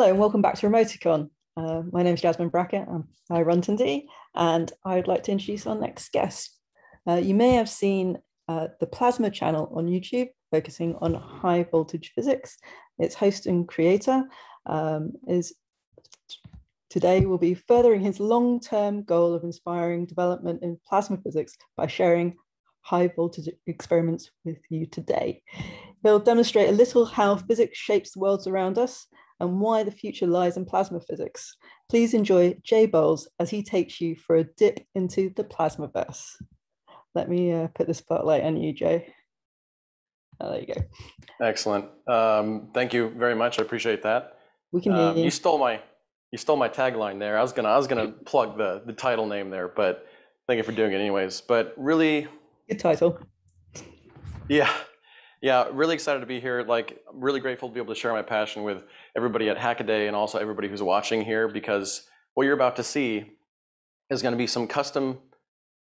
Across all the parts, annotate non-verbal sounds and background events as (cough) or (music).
Hello and welcome back to Remoticon. Uh, my name is Jasmine Brackett. I'm, I run Tindie, and I'd like to introduce our next guest. Uh, you may have seen uh, the Plasma channel on YouTube, focusing on high voltage physics. Its host and creator um, is today will be furthering his long-term goal of inspiring development in plasma physics by sharing high voltage experiments with you today. He'll demonstrate a little how physics shapes the worlds around us and why the future lies in plasma physics. Please enjoy Jay Bowles as he takes you for a dip into the plasmaverse. Let me uh, put the spotlight on you, Jay. Oh, there you go. Excellent. Um, thank you very much. I appreciate that. We can Um, you. you stole my you stole my tagline there. I was gonna I was gonna plug the the title name there, but thank you for doing it anyways. But really, Good title. yeah, yeah, really excited to be here. Like, I'm really grateful to be able to share my passion with everybody at Hackaday and also everybody who's watching here because what you're about to see is going to be some custom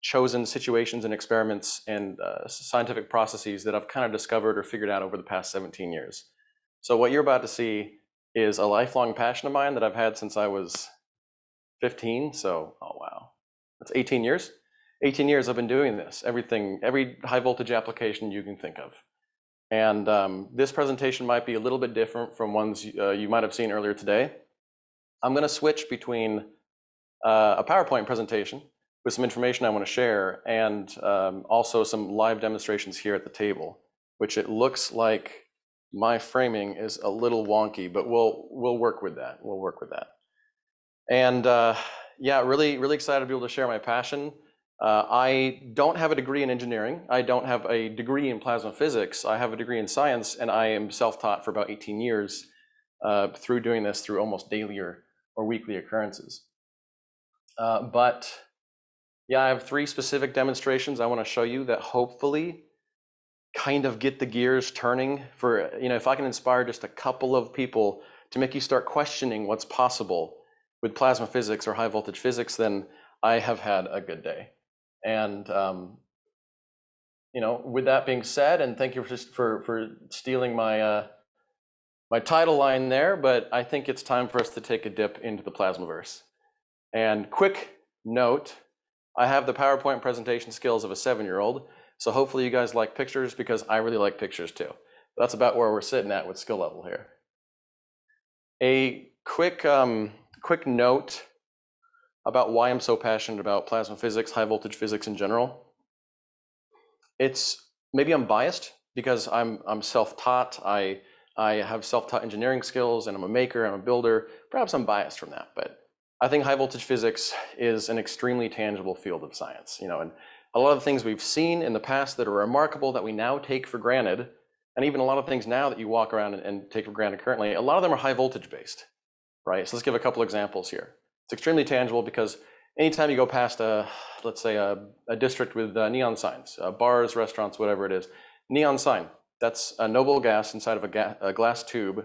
chosen situations and experiments and uh, scientific processes that I've kind of discovered or figured out over the past 17 years. So what you're about to see is a lifelong passion of mine that I've had since I was 15. So, oh wow, that's 18 years. 18 years I've been doing this. Everything, every high voltage application you can think of. And um, this presentation might be a little bit different from ones uh, you might have seen earlier today. I'm going to switch between uh, a PowerPoint presentation with some information I want to share and um, also some live demonstrations here at the table, which it looks like my framing is a little wonky, but we'll we'll work with that. We'll work with that. And uh, yeah, really really excited to be able to share my passion. Uh, I don't have a degree in engineering. I don't have a degree in plasma physics. I have a degree in science, and I am self-taught for about 18 years uh, through doing this through almost daily or, or weekly occurrences. Uh, but yeah, I have three specific demonstrations I want to show you that hopefully kind of get the gears turning for, you know, if I can inspire just a couple of people to make you start questioning what's possible with plasma physics or high voltage physics, then I have had a good day. And um, you know, with that being said, and thank you for for, for stealing my uh, my title line there, but I think it's time for us to take a dip into the Plasmaverse. And quick note, I have the PowerPoint presentation skills of a seven-year-old, so hopefully you guys like pictures because I really like pictures too. That's about where we're sitting at with skill level here. A quick um, quick note about why I'm so passionate about plasma physics, high voltage physics in general. It's maybe I'm biased because I'm I'm self-taught. I I have self-taught engineering skills and I'm a maker, I'm a builder. Perhaps I'm biased from that, but I think high voltage physics is an extremely tangible field of science, you know, and a lot of things we've seen in the past that are remarkable that we now take for granted, and even a lot of things now that you walk around and, and take for granted currently, a lot of them are high voltage based, right? So let's give a couple examples here. It's extremely tangible because anytime you go past a, let's say a, a district with uh, neon signs, uh, bars, restaurants, whatever it is, neon sign, that's a noble gas inside of a, ga a glass tube,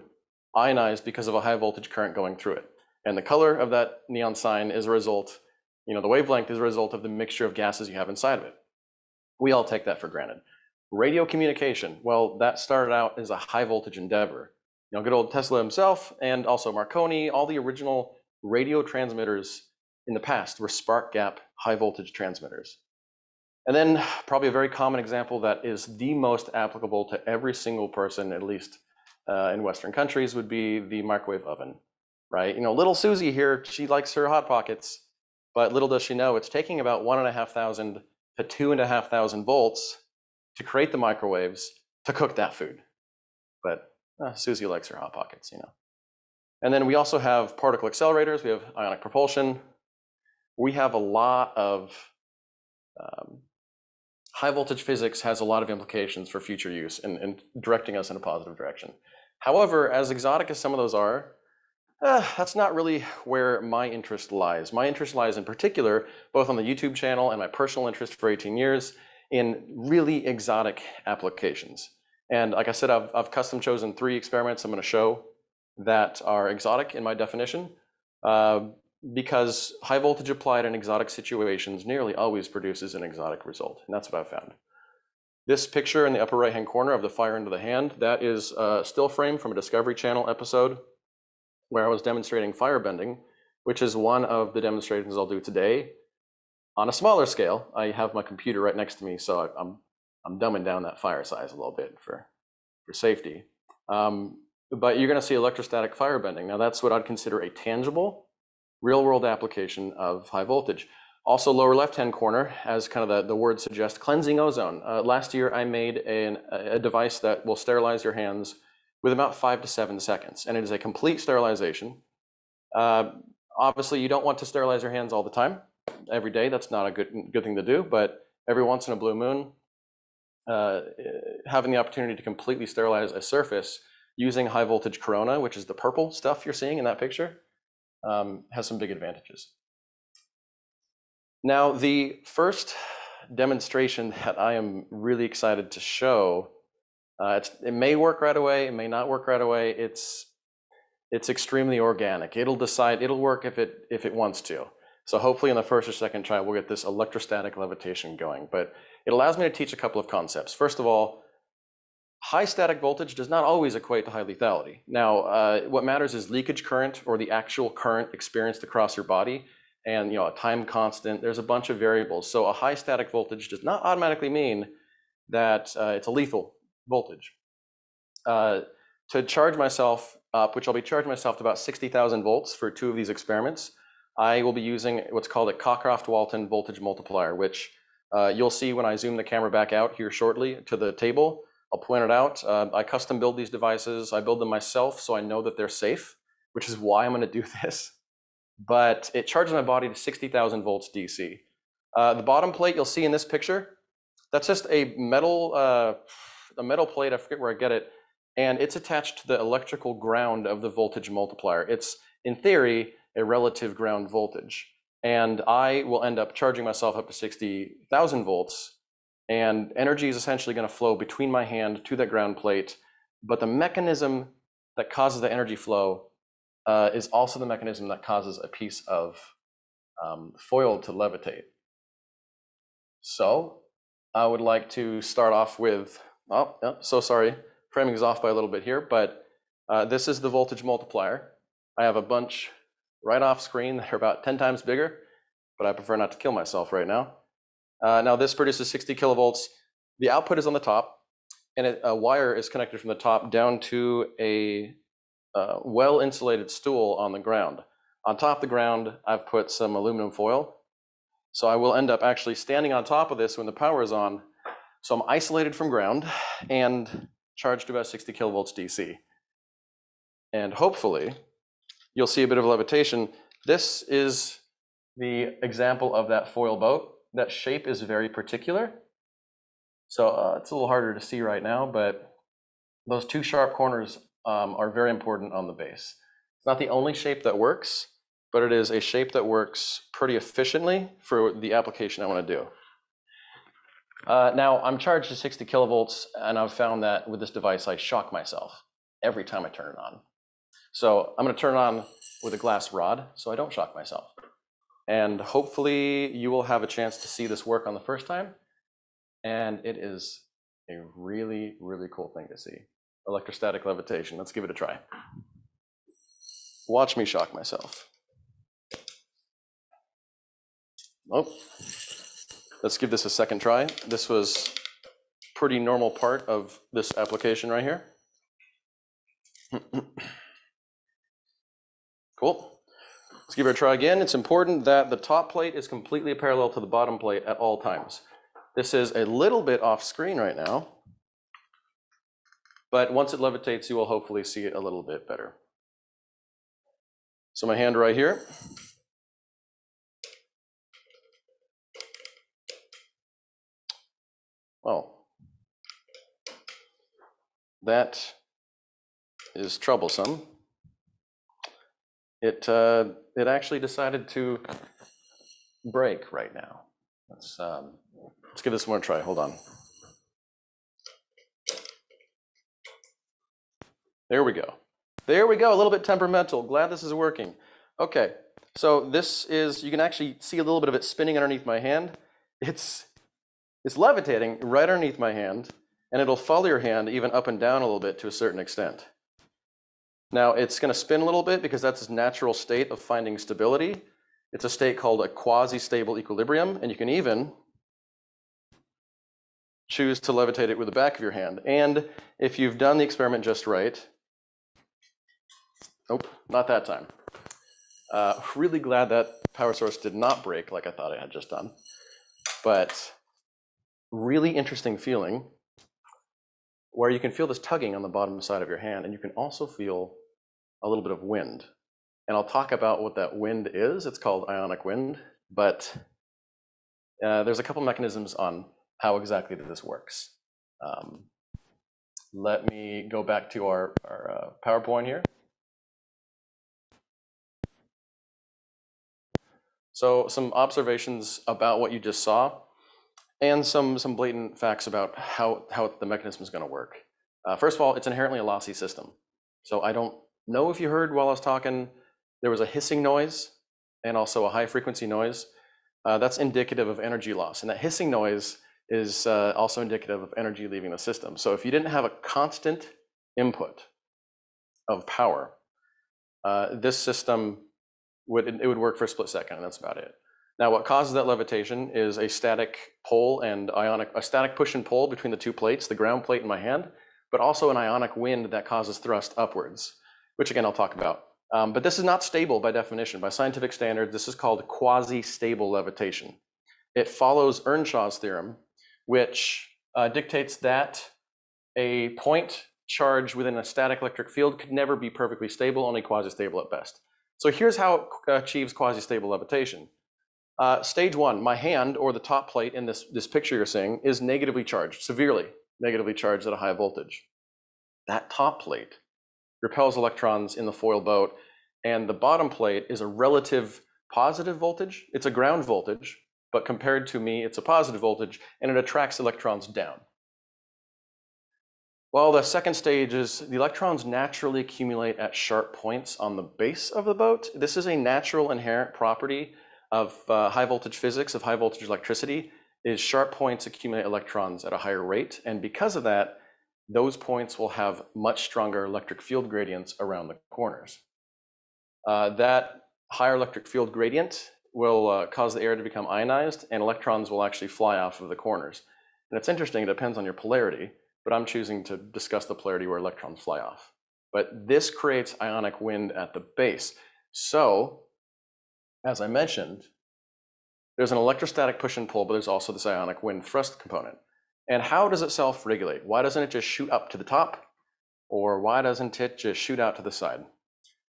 ionized because of a high voltage current going through it. And the color of that neon sign is a result, you know, the wavelength is a result of the mixture of gases you have inside of it. We all take that for granted. Radio communication, well, that started out as a high voltage endeavor. You know, good old Tesla himself and also Marconi, all the original radio transmitters in the past were spark gap high voltage transmitters. And then probably a very common example that is the most applicable to every single person, at least uh, in Western countries, would be the microwave oven, right? You know, little Susie here, she likes her Hot Pockets, but little does she know it's taking about one and a half thousand to two and a half thousand volts to create the microwaves to cook that food. But uh, Susie likes her Hot Pockets, you know. And then we also have particle accelerators, we have ionic propulsion. We have a lot of um, high voltage physics has a lot of implications for future use and, directing us in a positive direction. However, as exotic as some of those are, uh, that's not really where my interest lies. My interest lies in particular, both on the YouTube channel and my personal interest for 18 years, in really exotic applications. And like I said, I've, I've custom chosen three experiments I'm going to show that are exotic in my definition, uh, because high voltage applied in exotic situations nearly always produces an exotic result, and that's what I've found. This picture in the upper right-hand corner of the fire into the hand, that is a still frame from a Discovery Channel episode where I was demonstrating fire bending, which is one of the demonstrations I'll do today. On a smaller scale, I have my computer right next to me, so I'm, I'm dumbing down that fire size a little bit for, for safety. Um, but you're going to see electrostatic fire bending. Now that's what I'd consider a tangible, real-world application of high voltage. Also lower left-hand corner, as kind of the, the word suggests, cleansing ozone. Uh, last year I made a device that will sterilize your hands with about five to seven seconds, and it is a complete sterilization. Uh, obviously, you don't want to sterilize your hands all the time, every day. That's not a good, good thing to do, but every once in a blue moon, uh, having the opportunity to completely sterilize a surface using high voltage corona, which is the purple stuff you're seeing in that picture, um, has some big advantages. Now, the first demonstration (laughs) that I am really excited to show, uh, it may work right away, it may not work right away. It's it's extremely organic. It'll decide, it'll work if it if it wants to. So hopefully in the first or second try, we'll get this electrostatic levitation going. But it allows me to teach a couple of concepts. First of all, high static voltage does not always equate to high lethality. Now, uh, what matters is leakage current or the actual current experienced across your body and you know a time constant. There's a bunch of variables. So a high static voltage does not automatically mean that uh, it's a lethal voltage. Uh, to charge myself up, which I'll be charging myself to about 60,000 volts for two of these experiments, I will be using what's called a Cockcroft-Walton voltage multiplier, which uh, you'll see when I zoom the camera back out here shortly to the table. I'll point it out. Uh, I custom build these devices. I build them myself so I know that they're safe, which is why I'm going to do (laughs) this but it charges my body to 60,000 volts DC. Uh, the bottom plate you'll see in this picture, that's just a metal, uh, a metal plate, I forget where I get it, and it's attached to the electrical ground of the voltage multiplier. It's, in theory, a relative ground voltage. And I will end up charging myself up to 60,000 volts, and energy is essentially going to flow between my hand to that ground plate, but the mechanism that causes the energy flow uh, is also the mechanism that causes a piece of um, foil to levitate. So I would like to start off with, oh, yeah, so sorry, framing is off by a little bit here, but uh, this is the voltage multiplier. I have a bunch right off screen that are about 10 times bigger, but I prefer not to kill myself right now. Uh, now this produces 60 kilovolts. The output is on the top, and it, a wire is connected from the top down to a uh, well-insulated stool on the ground. On top of the ground, I've put some aluminum foil. So I will end up actually standing on top of this when the power is on. So I'm isolated from ground and charged to about 60 kilovolts DC. And hopefully, you'll see a bit of levitation. This is the example of that foil boat. That shape is very particular. So uh, it's a little harder to see right now, but those two sharp corners um, are very important on the base. It's not the only shape that works, but it is a shape that works pretty efficiently for the application I want to do. Uh, now, I'm charged to 60 kilovolts, and I've found that with this device, I shock myself every time I turn it on. So I'm going to turn it on with a glass rod so I don't shock myself. And hopefully you will have a chance to see this work on the first time. And it is a really, really cool thing to see electrostatic levitation. Let's give it a try. Watch me shock myself. Oh, let's give this a second try. This was pretty normal part of this application right here. (clears throat) cool. Let's give it a try again. It's important that the top plate is completely parallel to the bottom plate at all times. This is a little bit off screen right now. But once it levitates, you will hopefully see it a little bit better. So my hand right here. Oh, that is troublesome. It, uh, it actually decided to break right now. Let's, um, let's give this one a try. Hold on. There we go. There we go, a little bit temperamental. Glad this is working. Okay, so this is, you can actually see a little bit of it spinning underneath my hand. It's, it's levitating right underneath my hand, and it'll follow your hand even up and down a little bit to a certain extent. Now it's going to spin a little bit because that's its natural state of finding stability. It's a state called a quasi-stable equilibrium, and you can even choose to levitate it with the back of your hand. And if you've done the experiment just right, nope, not that time. Uh, really glad that power source did not break like I thought it had just done. But really interesting feeling where you can feel this tugging on the bottom side of your hand, and you can also feel a little bit of wind. And I'll talk about what that wind is. It's called ionic wind, but uh, there's a couple mechanisms on how exactly this works. Um, let me go back to our, our uh, PowerPoint here. So some observations about what you just saw and some, some blatant facts about how, how the mechanism is going to work. Uh, first of all, it's inherently a lossy system. So I don't know if you heard while I was talking, there was a hissing noise and also a high frequency noise. Uh, that's indicative of energy loss. And that hissing noise is uh, also indicative of energy leaving the system. So if you didn't have a constant input of power, uh, this system would it would work for a split second, and that's about it. Now, what causes that levitation is a static pull and ionic, a static push and pull between the two plates, the ground plate in my hand, but also an ionic wind that causes thrust upwards, which again I'll talk about. Um, but this is not stable by definition. By scientific standards, this is called quasi-stable levitation. It follows Earnshaw's theorem, which uh, dictates that a point charge within a static electric field could never be perfectly stable, only quasi-stable at best. So here's how it achieves quasi-stable levitation. Uh, stage one, my hand or the top plate in this, this picture you're seeing is negatively charged, severely negatively charged at a high voltage. That top plate repels electrons in the foil boat, and the bottom plate is a relative positive voltage. It's a ground voltage, but compared to me, it's a positive voltage, and it attracts electrons down. Well, the second stage is the electrons naturally accumulate at sharp points on the base of the boat. This is a natural inherent property of uh, high voltage physics, of high voltage electricity, is sharp points accumulate electrons at a higher rate. And because of that, those points will have much stronger electric field gradients around the corners. Uh, that higher electric field gradient will uh, cause the air to become ionized and electrons will actually fly off of the corners. And it's interesting, it depends on your polarity, but I'm choosing to discuss the polarity where electrons fly off. But this creates ionic wind at the base. So as I mentioned, there's an electrostatic push and pull, but there's also this ionic wind thrust component. And how does it self-regulate? Why doesn't it just shoot up to the top? Or why doesn't it just shoot out to the side?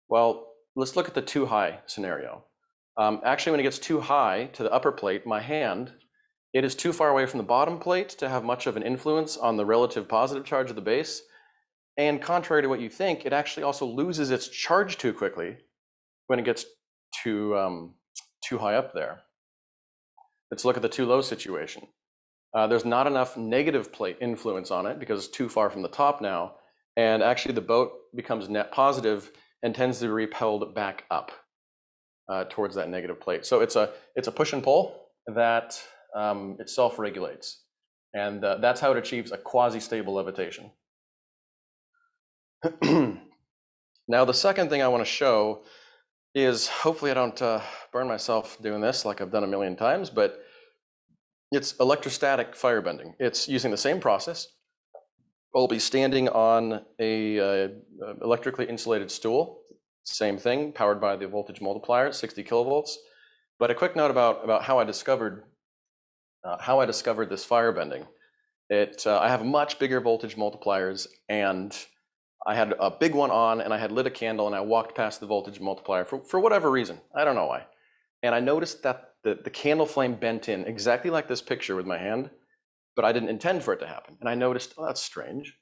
Well, let's look at the too high scenario. Um, actually, when it gets too high to the upper plate, my hand, it is too far away from the bottom plate to have much of an influence on the relative positive charge of the base. And contrary to what you think, it actually also loses its charge too quickly when it gets too, um, too high up there. Let's look at the too low situation. Uh, there's not enough negative plate influence on it because it's too far from the top now. And actually the boat becomes net positive and tends to be repelled back up uh, towards that negative plate. So it's a, it's a push and pull that um, it self-regulates. And uh, that's how it achieves a quasi-stable levitation. (clears throat) now, the second thing I want to show is hopefully I don't uh, burn myself doing this like I've done a million times, but it's electrostatic firebending. It's using the same process. I'll be standing on a uh, electrically insulated stool, same thing, powered by the voltage multiplier, 60 kilovolts. But a quick note about, about how I discovered uh, how I discovered this firebending. It, uh, I have much bigger voltage multipliers and I had a big one on and I had lit a candle and I walked past the voltage multiplier for, for whatever reason. I don't know why. And I noticed that the, the candle flame bent in exactly like this picture with my hand, but I didn't intend for it to happen. And I noticed, oh, that's strange.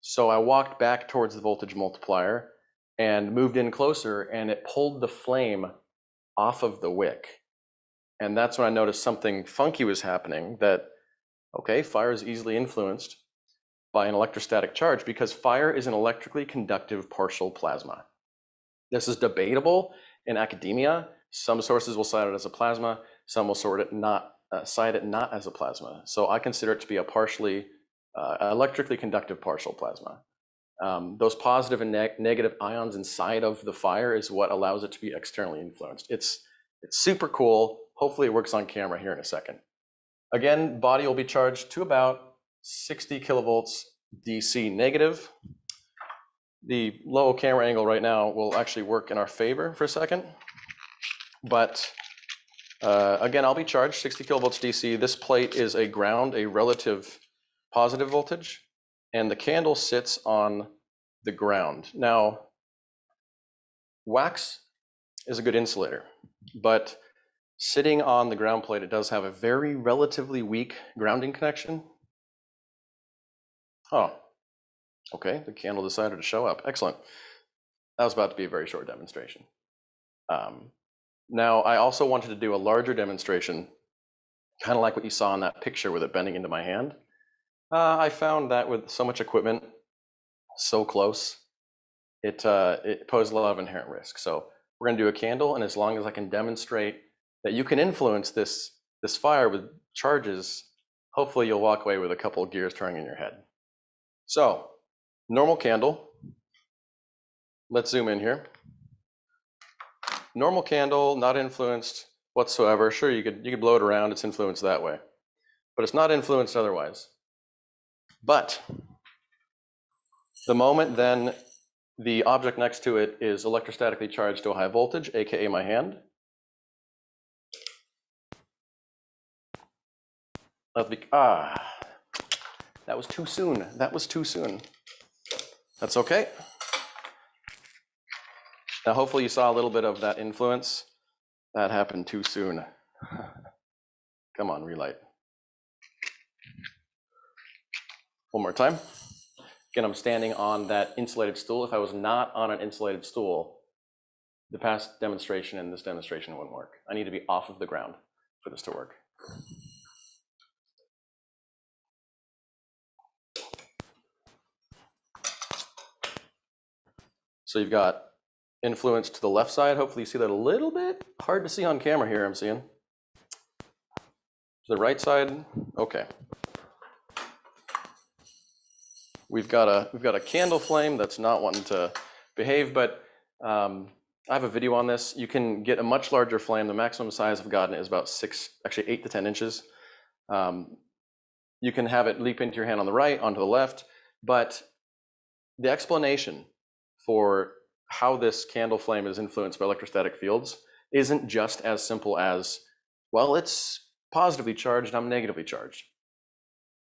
So I walked back towards the voltage multiplier and moved in closer and it pulled the flame off of the wick. And that's when I noticed something funky was happening that, okay, fire is easily influenced by an electrostatic charge because fire is an electrically conductive partial plasma. This is debatable in academia. Some sources will cite it as a plasma, some will sort it not, uh, cite it not as a plasma. So I consider it to be a partially uh, electrically conductive partial plasma. Um, those positive and neg negative ions inside of the fire is what allows it to be externally influenced. It's, it's super cool. Hopefully it works on camera here in a second. Again, body will be charged to about 60 kilovolts DC negative. The low camera angle right now will actually work in our favor for a second. But uh, again, I'll be charged 60 kilovolts DC. This plate is a ground, a relative positive voltage and the candle sits on the ground. Now, wax is a good insulator, but sitting on the ground plate, it does have a very relatively weak grounding connection. Oh, okay, the candle decided to show up. Excellent. That was about to be a very short demonstration. Um, now, I also wanted to do a larger demonstration, kind of like what you saw in that picture with it bending into my hand. Uh, I found that with so much equipment so close, it, uh, it posed a lot of inherent risk. So we're going to do a candle, and as long as I can demonstrate that you can influence this, this fire with charges, hopefully you'll walk away with a couple of gears turning in your head. So normal candle. Let's zoom in here. Normal candle, not influenced whatsoever. Sure, you could, you could blow it around, it's influenced that way. But it's not influenced otherwise. But the moment then the object next to it is electrostatically charged to a high voltage, aka my hand. ah, that was too soon. That was too soon. That's okay. Now, hopefully you saw a little bit of that influence. That happened too soon. (laughs) Come on, relight. One more time. Again, I'm standing on that insulated stool. If I was not on an insulated stool, the past demonstration and this demonstration wouldn't work. I need to be off of the ground for this to work. So you've got influence to the left side. Hopefully you see that a little bit. Hard to see on camera here, I'm seeing. To the right side, okay. We've got a we've got a candle flame that's not wanting to behave, but um, I have a video on this. You can get a much larger flame. The maximum size I've gotten is about six, actually eight to 10 inches. Um, you can have it leap into your hand on the right, onto the left, but the explanation for how this candle flame is influenced by electrostatic fields isn't just as simple as, well, it's positively charged, I'm negatively charged.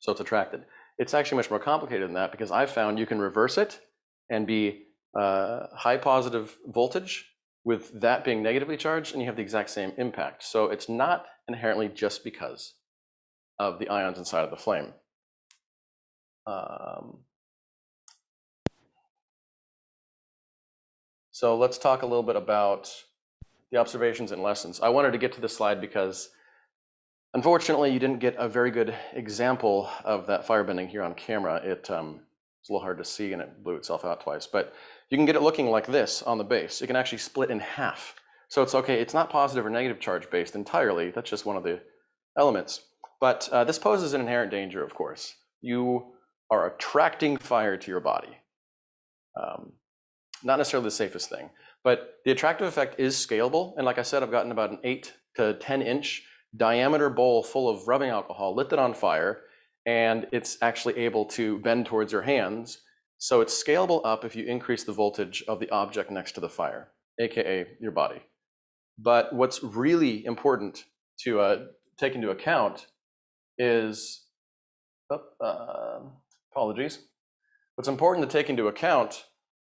So it's attracted. It's actually much more complicated than that because I've found you can reverse it and be uh, high positive voltage with that being negatively charged and you have the exact same impact. So it's not inherently just because of the ions inside of the flame. Um, so let's talk a little bit about the observations and lessons. I wanted to get to this slide because Unfortunately, you didn't get a very good example of that firebending here on camera. It um, it's a little hard to see and it blew itself out twice, but you can get it looking like this on the base. It can actually split in half. So it's okay, it's not positive or negative charge based entirely. That's just one of the elements. But uh, this poses an inherent danger, of course. You are attracting fire to your body. Um, not necessarily the safest thing, but the attractive effect is scalable. And like I said, I've gotten about an 8 to 10 inch diameter bowl full of rubbing alcohol, lit it on fire, and it's actually able to bend towards your hands. So it's scalable up if you increase the voltage of the object next to the fire, aka your body. But what's really important to uh, take into account is, oh, uh, apologies. What's important to take into account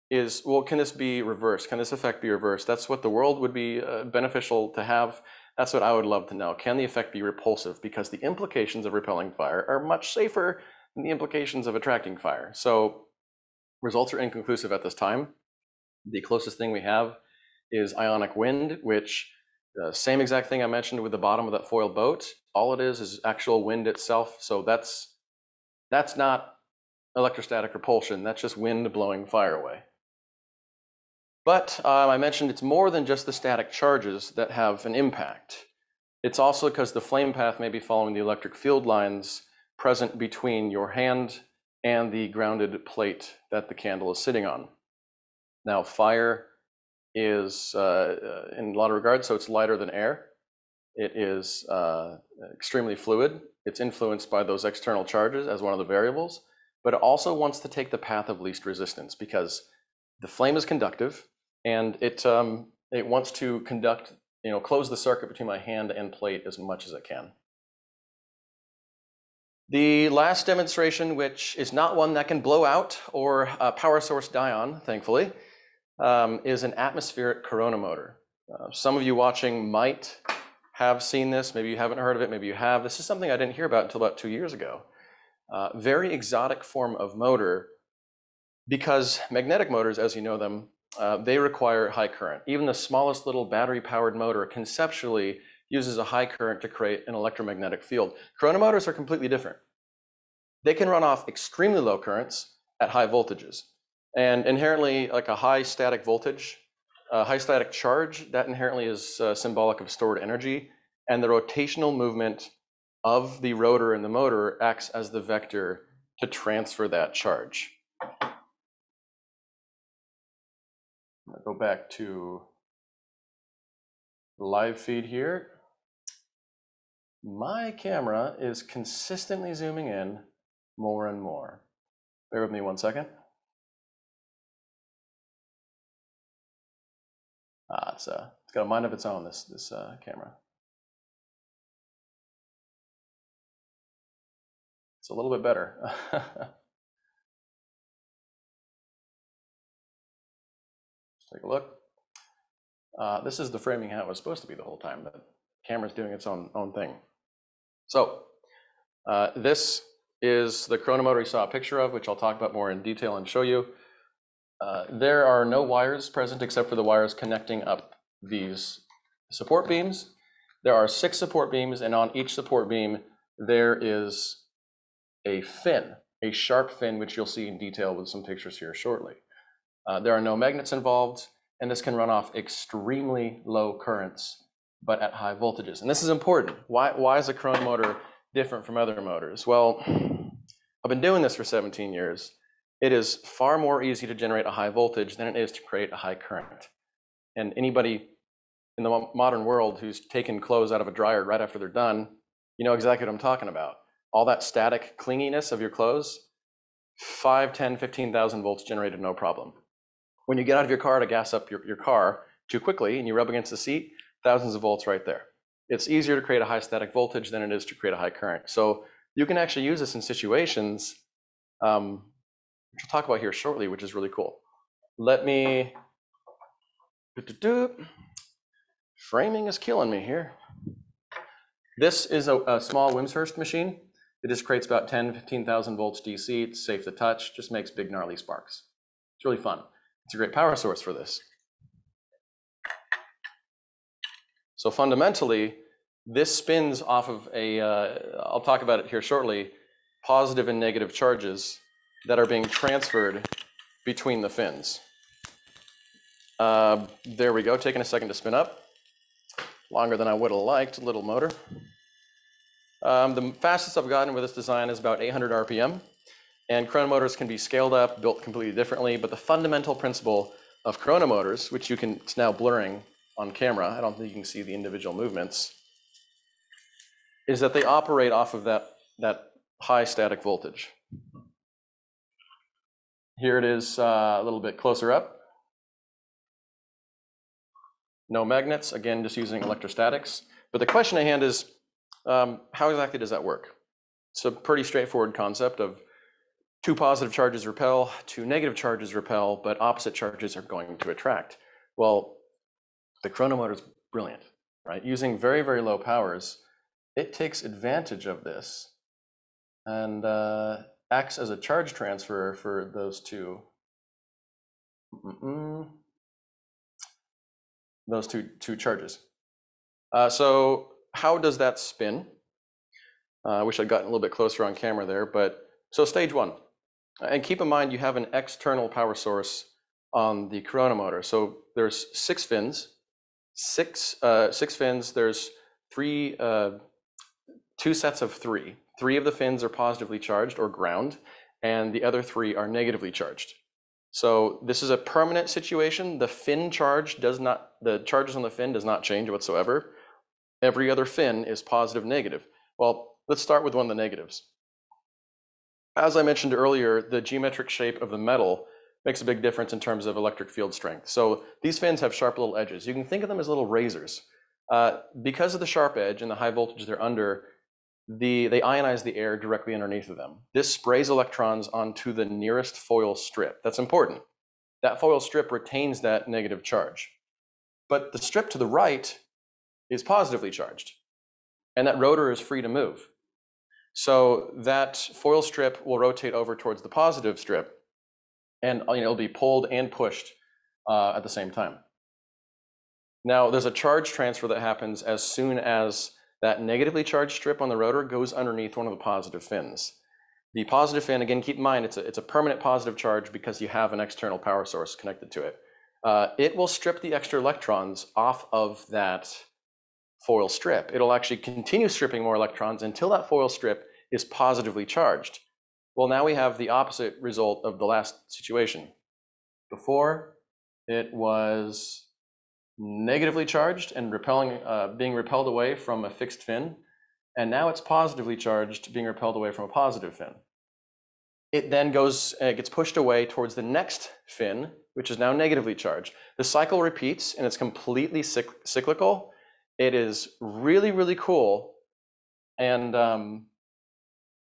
is, well, can this be reversed? Can this effect be reversed? That's what the world would be uh, beneficial to have that's what I would love to know. Can the effect be repulsive? Because the implications of repelling fire are much safer than the implications of attracting fire. So results are inconclusive at this time. The closest thing we have is ionic wind, which the same exact thing I mentioned with the bottom of that foil boat. All it is is actual wind itself. So that's that's not electrostatic repulsion. That's just wind blowing fire away. But um, I mentioned it's more than just the static charges that have an impact. It's also because the flame path may be following the electric field lines present between your hand and the grounded plate that the candle is sitting on. Now, fire is, uh, in a lot of regards, so it's lighter than air. It is uh, extremely fluid. It's influenced by those external charges as one of the variables, but it also wants to take the path of least resistance because the flame is conductive and it, um, it wants to conduct, you know, close the circuit between my hand and plate as much as it can. The last demonstration, which is not one that can blow out or a power source die on, thankfully, um, is an atmospheric corona motor. Uh, some of you watching might have seen this. Maybe you haven't heard of it. Maybe you have. This is something I didn't hear about until about two years ago. Uh, very exotic form of motor because magnetic motors, as you know them, uh, they require high current. Even the smallest little battery powered motor conceptually uses a high current to create an electromagnetic field. Corona motors are completely different. They can run off extremely low currents at high voltages. And inherently, like a high static voltage, a high static charge, that inherently is uh, symbolic of stored energy. And the rotational movement of the rotor in the motor acts as the vector to transfer that charge. Go back to live feed here my camera is consistently zooming in more and more. Bear with me one second. Ah, it's, uh, it's got a mind of its own, this, this uh, camera. It's a little bit better. (laughs) take a look. Uh, this is the framing how it was supposed to be the whole time. The camera's doing its own, own thing. So uh, this is the corona motor you saw a picture of, which I'll talk about more in detail and show you. Uh, there are no wires present except for the wires connecting up these support beams. There are six support beams, and on each support beam, there is a fin, a sharp fin, which you'll see in detail with some pictures here shortly. Uh, there are no magnets involved, and this can run off extremely low currents but at high voltages. And this is important. Why, why is a Corona motor different from other motors? Well, I've been doing this for 17 years. It is far more easy to generate a high voltage than it is to create a high current. And anybody in the modern world who's taken clothes out of a dryer right after they're done, you know exactly what I'm talking about. All that static clinginess of your clothes, 5, 10, 15,000 volts generated no problem. When you get out of your car to gas up your, your car too quickly and you rub against the seat, thousands of volts right there. It's easier to create a high static voltage than it is to create a high current. So you can actually use this in situations, um, which we'll talk about here shortly, which is really cool. Let me, doo -doo framing is killing me here. This is a, a small Wimshurst machine. It just creates about 10, 15,000 volts DC. It's safe to touch, just makes big gnarly sparks. It's really fun. It's a great power source for this. So fundamentally, this spins off of a. will uh, talk about it here shortly, positive and negative charges that are being transferred between the fins. Uh, there we go, taking a second to spin up. Longer than I would have liked, little motor. Um, the fastest I've gotten with this design is about 800 RPM. And Corona motors can be scaled up, built completely differently, but the fundamental principle of Corona motors, which you can, it's now blurring on camera, I don't think you can see the individual movements, is that they operate off of that, that high static voltage. Here it is uh, a little bit closer up. No magnets, again, just using electrostatics. But the question at hand is, um, how exactly does that work? It's a pretty straightforward concept of two positive charges repel, two negative charges repel, but opposite charges are going to attract. Well, the corona motor is brilliant, right? Using very, very low powers, it takes advantage of this and uh, acts as a charge transfer for those two. Mm-mm. Those two, two charges. Uh, so how does that spin? Uh, I wish I'd gotten a little bit closer on camera there, but so stage one. And keep in mind you have an external power source on the Corona motor. So there's six fins six uh, six fins. There's three, uh, two sets of three. Three of the fins are positively charged or ground, and the other three are negatively charged. So this is a permanent situation. The fin charge does not, the charges on the fin does not change whatsoever. Every other fin is positive, negative. Well, let's start with one of the negatives. As I mentioned earlier, the geometric shape of the metal makes a big difference in terms of electric field strength. So these fins have sharp little edges. You can think of them as little razors. Uh, because of the sharp edge and the high voltage they're under, the, they ionize the air directly underneath of them. This sprays electrons onto the nearest foil strip. That's important. That foil strip retains that negative charge. But the strip to the right is positively charged, and that rotor is free to move. So that foil strip will rotate over towards the positive strip, and you know, it'll be pulled and pushed uh, at the same time. Now, there's a charge transfer that happens as soon as that negatively charged strip on the rotor goes underneath one of the positive fins. The positive fin, again, keep in mind, it's a, it's a permanent positive charge because you have an external power source connected to it. Uh, it will strip the extra electrons off of that foil strip. It'll actually continue stripping more electrons until that foil strip is positively charged. Well, now we have the opposite result of the last situation. Before, it was negatively charged and repelling, uh, being repelled away from a fixed fin, and now it's positively charged, being repelled away from a positive fin. It then goes, uh, gets pushed away towards the next fin, which is now negatively charged. The cycle repeats, and it's completely cyc- cyclical. It is really, really cool, and um,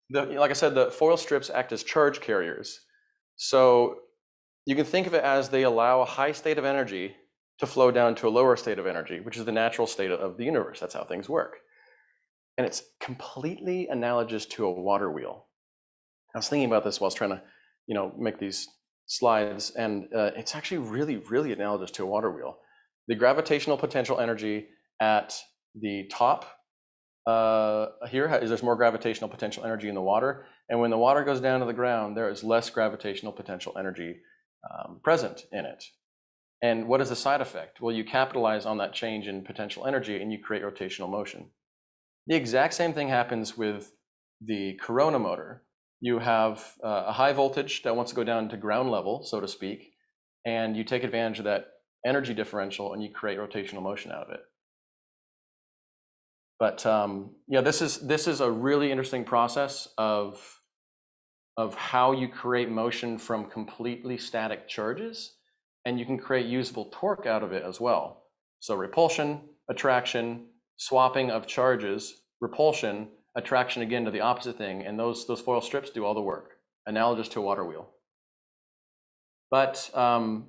the, like I said, the foil strips act as charge carriers. So you can think of it as they allow a high state of energy to flow down to a lower state of energy, which is the natural state of the universe. That's how things work. And it's completely analogous to a water wheel. I was thinking about this while I was trying to, you know, make these slides, and uh, it's actually really, really analogous to a water wheel. The gravitational potential energy at the top uh, here is there's more gravitational potential energy in the water, and when the water goes down to the ground, there is less gravitational potential energy um, present in it. And what is the side effect? Well, you capitalize on that change in potential energy and you create rotational motion. The exact same thing happens with the corona motor. You have uh, a high voltage that wants to go down to ground level, so to speak, and you take advantage of that energy differential and you create rotational motion out of it. But um, yeah, this is this is a really interesting process of of how you create motion from completely static charges and you can create usable torque out of it as well. So repulsion, attraction, swapping of charges, repulsion, attraction again to the opposite thing, and those, those foil strips do all the work, analogous to a water wheel. But um,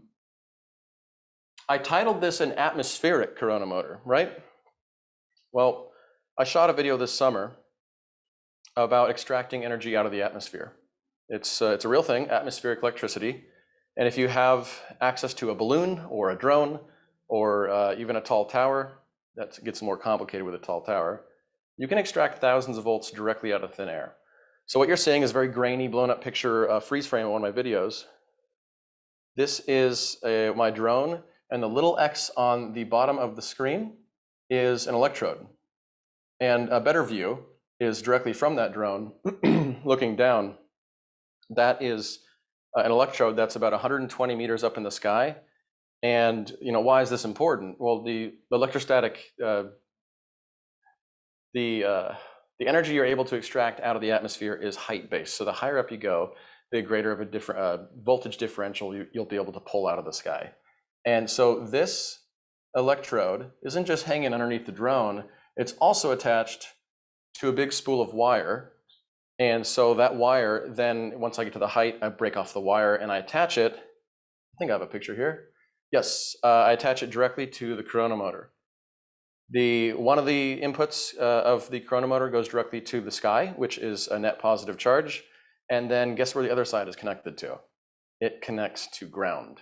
I titled this an atmospheric corona motor, right? Well, I shot a video this summer about extracting energy out of the atmosphere. It's, uh, it's a real thing, atmospheric electricity. And if you have access to a balloon or a drone or uh, even a tall tower, that gets more complicated with a tall tower, you can extract thousands of volts directly out of thin air. So what you're seeing is a very grainy, blown up picture, uh, freeze frame of one of my videos. This is a, my drone, and the little X on the bottom of the screen is an electrode. And a better view is directly from that drone, (clears throat) looking down. That is uh, an electrode that's about 120 meters up in the sky. And you know why is this important? Well, the, electrostatic, uh, the uh, the energy you're able to extract out of the atmosphere is height based. So the higher up you go, the greater of a different uh, voltage differential you, you'll be able to pull out of the sky. And so this electrode isn't just hanging underneath the drone; it's also attached to a big spool of wire and so that wire, then once I get to the height, I break off the wire and I attach it. I think I have a picture here. Yes, uh, I attach it directly to the corona motor. The, one of the inputs uh, of the corona motor goes directly to the sky, which is a net positive charge. And then guess where the other side is connected to? It connects to ground.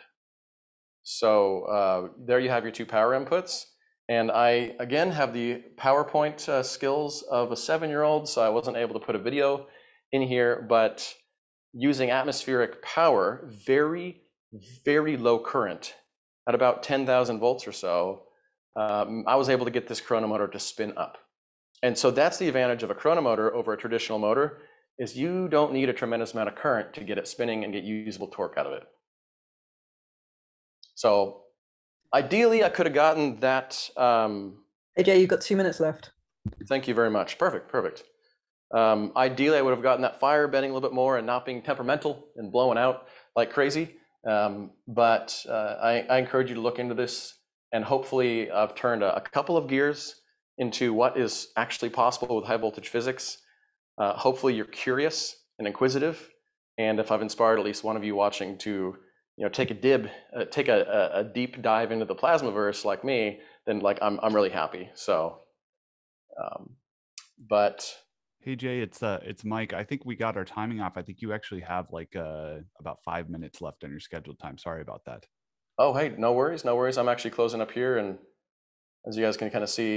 So uh, there you have your two power inputs. And I, again, have the PowerPoint uh, skills of a seven-year-old, so I wasn't able to put a video in here, but using atmospheric power, very, very low current, at about 10,000 volts or so, um, I was able to get this corona motor to spin up. And so that's the advantage of a corona motor over a traditional motor. is you don't need a tremendous amount of current to get it spinning and get usable torque out of it. So ideally, I could have gotten that. Um, Hey Jay, you've got two minutes left. Thank you very much. Perfect, perfect. Um, ideally, I would have gotten that fire bending a little bit more and not being temperamental and blowing out like crazy. Um, but uh, I, I, encourage you to look into this, and hopefully, I've turned a, a, couple of gears into what is actually possible with high voltage physics. Uh, hopefully, you're curious and inquisitive, and if I've inspired at least one of you watching to, you know, take a dib, uh, take a, a, deep dive into the plasmaverse like me, then like I'm I'm really happy. So, um, but Hey Jay, it's uh it's Mike. I think we got our timing off. I think you actually have like uh about five minutes left on your scheduled time. Sorry about that. Oh hey, no worries, no worries. I'm actually closing up here, and as you guys can kind of see,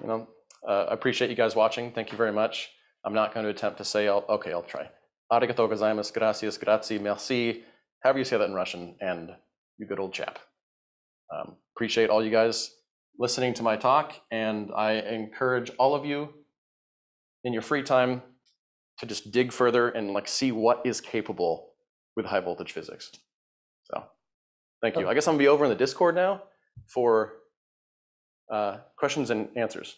you know, uh, I appreciate you guys watching. Thank you very much. I'm not going to attempt to say, I'll, okay, I'll try. Arigato gozaimasu, gracias, grazie, merci, however you say that in Russian, and you good old chap. Um, appreciate all you guys listening to my talk, and I encourage all of you in your free time to just dig further and like see what is capable with high voltage physics. So thank you. I guess I'm gonna be over in the Discord now for uh, questions and answers.